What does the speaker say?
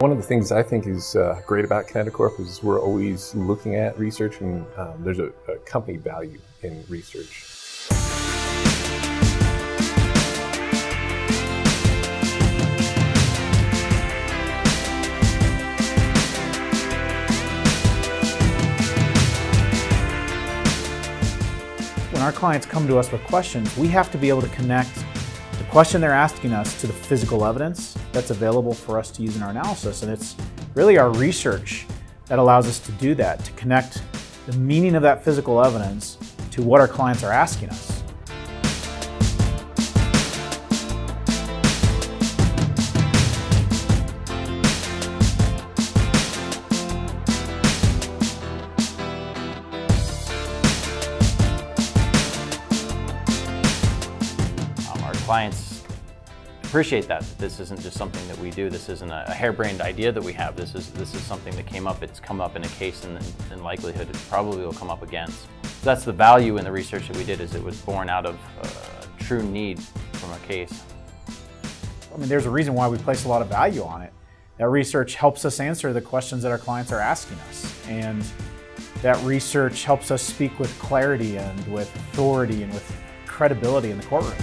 One of the things I think is uh, great about Kineticorp is we're always looking at research and um, there's a, a company value in research. When our clients come to us with questions, we have to be able to connect the question they're asking us to the physical evidence that's available for us to use in our analysis. And it's really our research that allows us to do that, to connect the meaning of that physical evidence to what our clients are asking us. Um, our clients appreciate that. This isn't just something that we do. This isn't a harebrained idea that we have. This is this is something that came up. It's come up in a case, and in likelihood, it probably will come up again. So that's the value in the research that we did. Is it was born out of a true need from a case. I mean, there's a reason why we place a lot of value on it. That research helps us answer the questions that our clients are asking us, and that research helps us speak with clarity and with authority and with credibility in the courtroom.